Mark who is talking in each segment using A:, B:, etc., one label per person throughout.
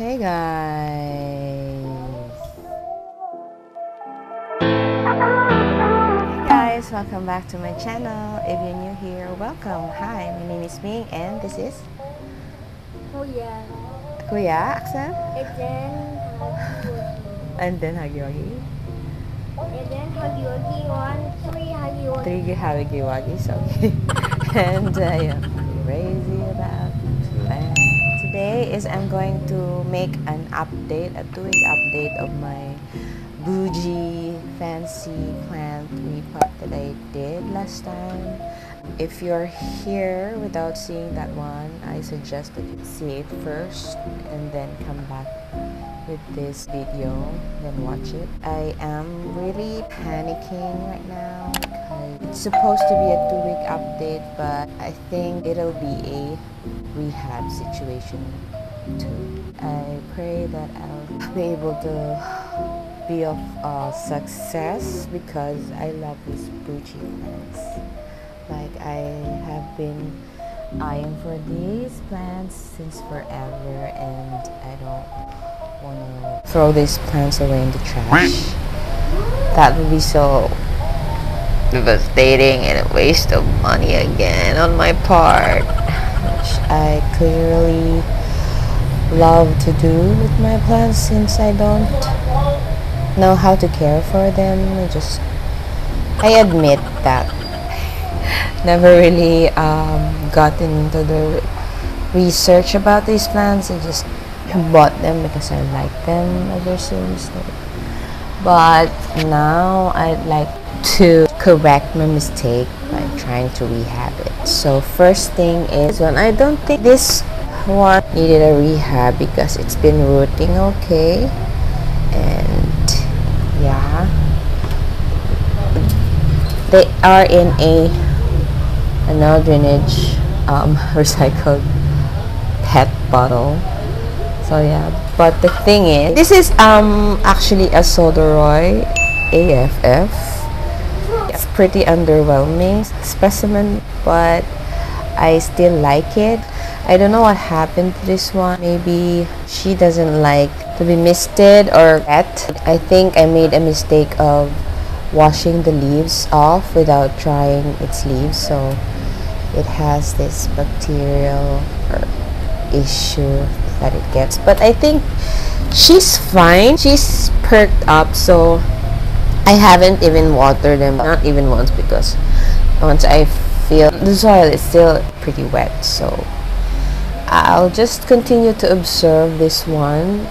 A: Hey guys! Hey guys! Welcome back to my channel. If you're new here, welcome. Hi, my name is Ming and this is
B: yeah.
A: Kuya Axel
B: And then Huggy
A: and then Wuggy.
B: And then Wuggy. One, three Wuggy.
A: Three Wuggies, okay. and uh, yeah, Is I'm going to make an update, a two-week update of my bougie fancy plant repot that I did last time. If you're here without seeing that one, I suggest that you see it first and then come back with this video, then watch it. I am really panicking right now because it's supposed to be a two-week update, but I think it'll be a rehab situation too. I pray that I'll be able to be of uh, success because I love these bougie plants. Like I have been eyeing for these plants since forever and I don't want to throw these plants away in the trash. That would be so devastating and a waste of money again on my part, which I clearly love to do with my plants since I don't know how to care for them. I just, I admit that. Never really um, gotten into the research about these plants. I just bought them because I like them ever since. But now I'd like to correct my mistake by trying to rehab it. So first thing is when I don't think this one needed a rehab because it's been rooting okay. And yeah. They are in a a no drainage um, recycled pet bottle. So yeah. But the thing is this is um actually a sodiroi AFF it's pretty underwhelming specimen but I still like it I don't know what happened to this one. Maybe she doesn't like to be misted or wet. I think I made a mistake of washing the leaves off without drying its leaves so it has this bacterial issue that it gets. But I think she's fine. She's perked up so I haven't even watered them not even once because once I feel the soil is still pretty wet so I'll just continue to observe this one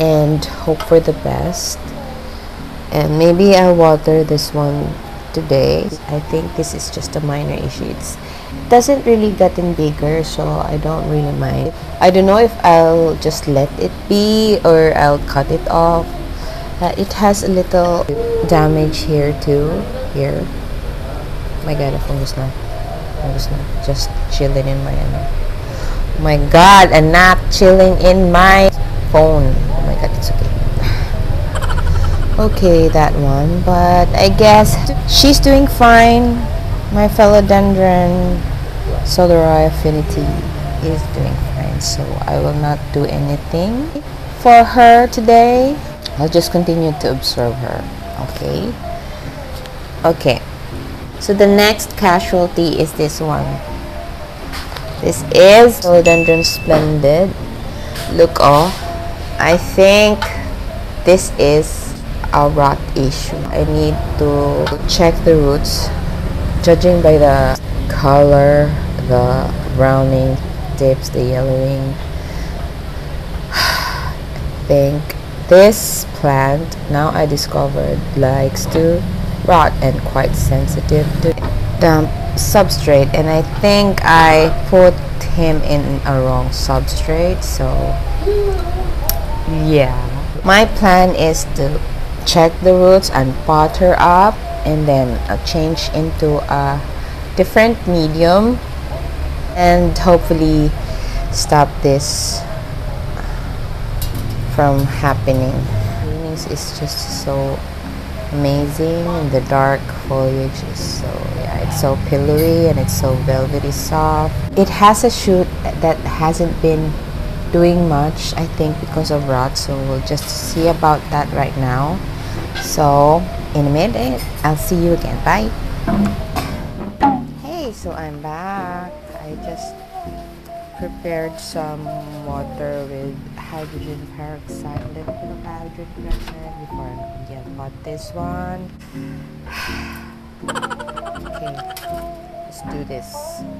A: and hope for the best. And maybe I'll water this one today. I think this is just a minor issue. It's, it doesn't really gotten bigger so I don't really mind. I don't know if I'll just let it be or I'll cut it off. Uh, it has a little damage here too here. My god not phone is not just chilling in my ano. My god a nap chilling in my phone. Oh my god it's okay. Okay that one but I guess she's doing fine. My fellow dendron sodiroi affinity is doing fine so I will not do anything for her today. I'll just continue to observe her okay? Okay so the next casualty is this one this is philodendron splendid look oh I think this is a rot issue. I need to check the roots. Judging by the color, the browning tips, the yellowing, I think this plant, now I discovered, likes to rot and quite sensitive to damp substrate and I think I put him in a wrong substrate so yeah. My plan is to check the roots and pot her up and then uh, change into a different medium and hopefully stop this from happening. Venus is just so amazing and the dark foliage is so it's so pillowy and it's so velvety soft. It has a shoot that hasn't been doing much I think because of rot so we'll just see about that right now. So in a minute I'll see you again. Bye. Hey so I'm back. I just prepared some water with hydrogen peroxide a little bit of hydrogen peroxide before I get but this one okay let's do this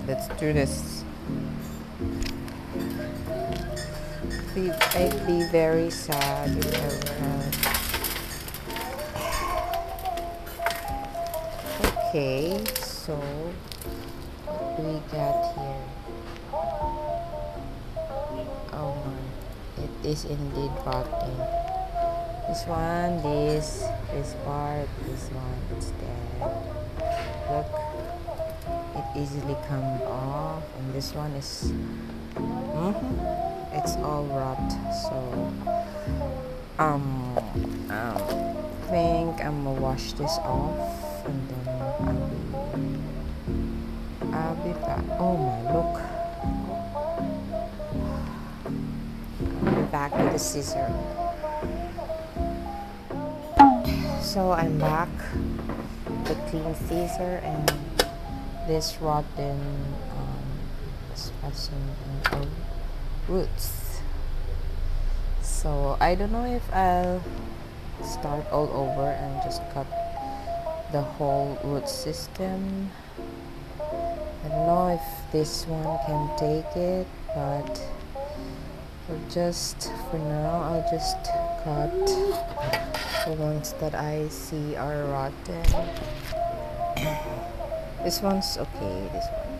A: let's do this be, I'd be very sad if ever uh. Okay, so what do we got here? Oh my, it is indeed rotting. This one, this, this part, this one, it's dead. Look, it easily comes off, and this one is, mm -hmm it's all rot. So um um think I'm gonna wash this off and then I'll be I'll be back. Oh my look. I'll be back with the scissor. So I'm back clean scissor and this rotten um, specimen roots. So I don't know if I'll start all over and just cut the whole root system. I don't know if this one can take it but I'll just for now I'll just cut the ones that I see are rotten this one's okay this one.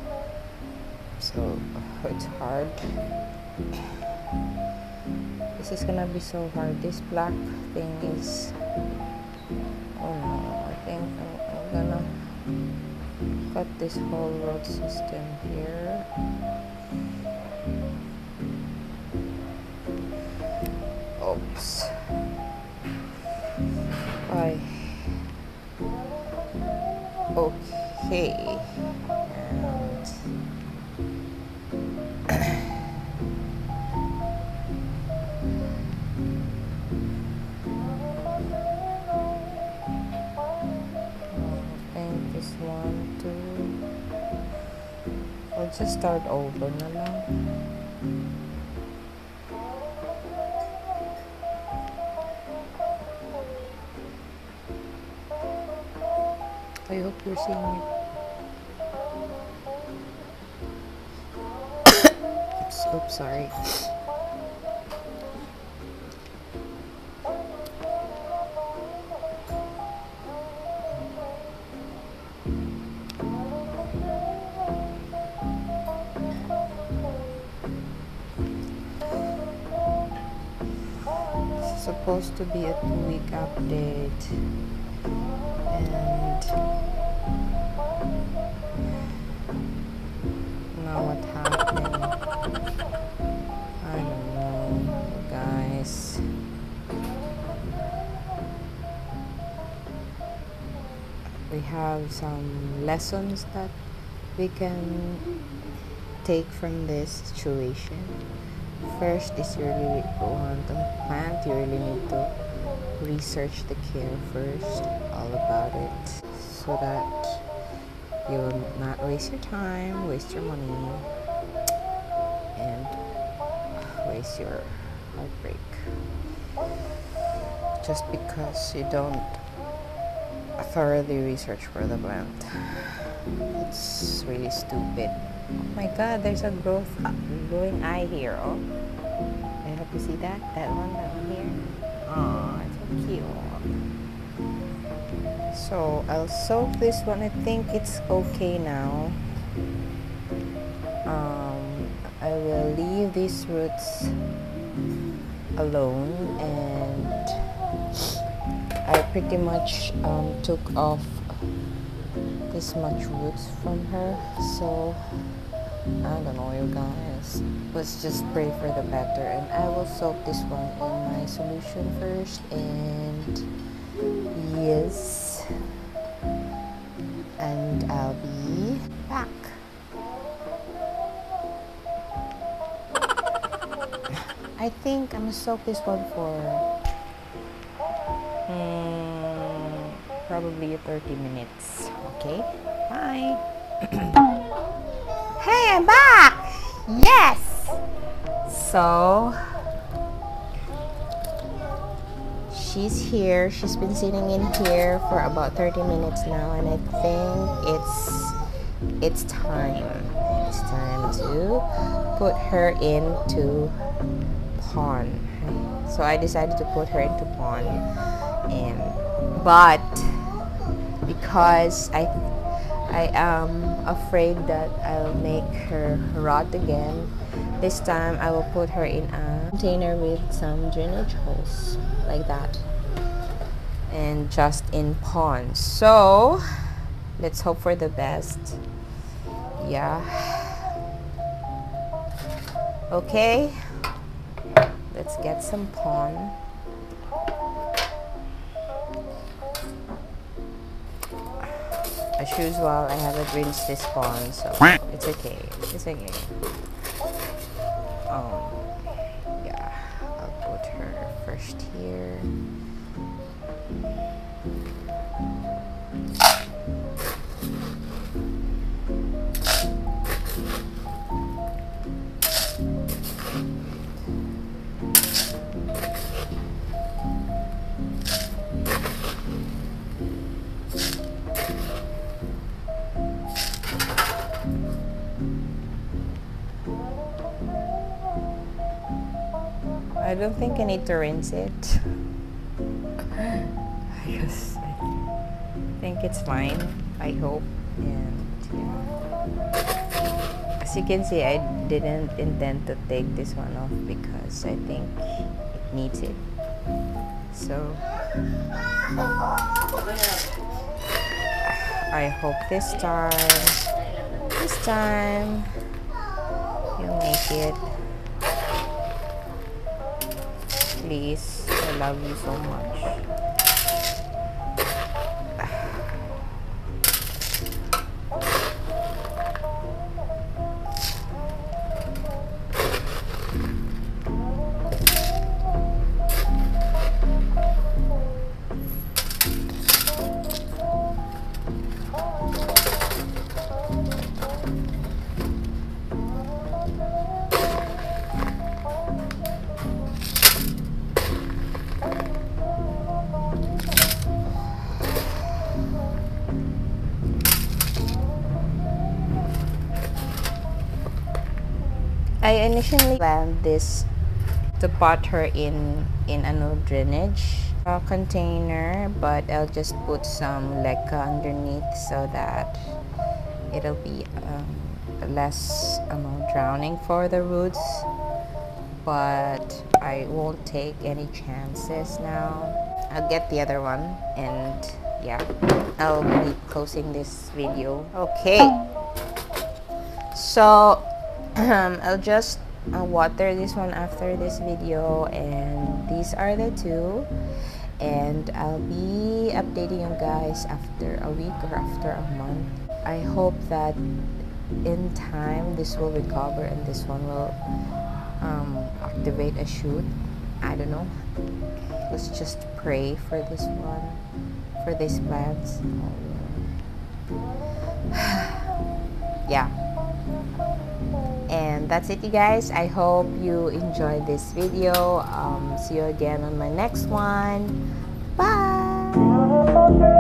A: So it's hard. This is gonna be so hard. This black thing is oh no I think I'm, I'm gonna cut this whole road system here. Oops okay just start over na lang. I hope you're seeing it. Oops, sorry. supposed to be a two week update and have some lessons that we can take from this situation. First is you really want to plant you really need to research the care first all about it so that you will not waste your time waste your money and waste your heartbreak. Just because you don't thoroughly research for the plant it's really stupid Oh my god, there's a growth uh, growing eye here. Oh, I hope you see that. That one, one here. Oh, it's so cute. So I'll soak this one. I think it's okay now. Um, I will leave these roots alone and I pretty much um, took off this much roots from her so I don't know you guys. Let's just pray for the better and I will soak this one in my solution first and yes and I'll be back. I think I'm gonna soak this one for probably 30 minutes. Okay, bye. hey, I'm back! Yes! So, she's here. She's been sitting in here for about 30 minutes now, and I think it's it's time. It's time to put her into pon. So I decided to put her into pon, and but because I I am afraid that I'll make her rot again. This time I will put her in a container with some drainage holes like that and just in pon. So let's hope for the best. Yeah. Okay. Let's get some pon. As usual, I haven't rinsed this pon, so it's okay. It's okay. Um, yeah, I'll put her first here. Don't think I need to rinse it. Because I think it's fine. I hope. And yeah. As you can see, I didn't intend to take this one off because I think it needs it. So I hope this time, this time, you'll make it. Please, I love you so much. I initially planned this to pot her in in a no drainage container, but I'll just put some leca underneath so that it'll be um, less um, drowning for the roots. But I won't take any chances now. I'll get the other one and yeah, I'll be closing this video. Okay. So um, I'll just uh, water this one after this video and these are the two and I'll be updating you guys after a week or after a month I hope that in time this will recover and this one will um, activate a shoot I don't know. Let's just pray for this one for these plants. Yeah. And that's it you guys. I hope you enjoyed this video. Um, see you again on my next one. Bye